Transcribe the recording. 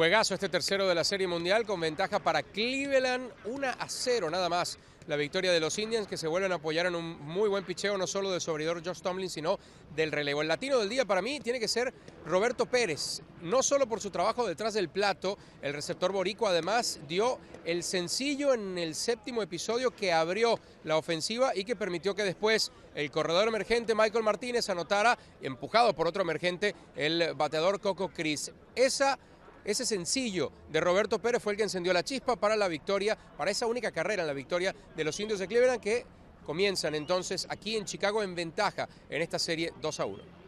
Juegazo este tercero de la Serie Mundial con ventaja para Cleveland 1 a 0 nada más. La victoria de los Indians que se vuelven a apoyar en un muy buen picheo no solo del sobridor Josh Tomlin sino del relevo. El latino del día para mí tiene que ser Roberto Pérez, no solo por su trabajo detrás del plato, el receptor borico además dio el sencillo en el séptimo episodio que abrió la ofensiva y que permitió que después el corredor emergente Michael Martínez anotara, empujado por otro emergente, el bateador Coco Cris. Esa ese sencillo de Roberto Pérez fue el que encendió la chispa para la victoria, para esa única carrera en la victoria de los indios de Cleveland que comienzan entonces aquí en Chicago en ventaja en esta serie 2 a 1.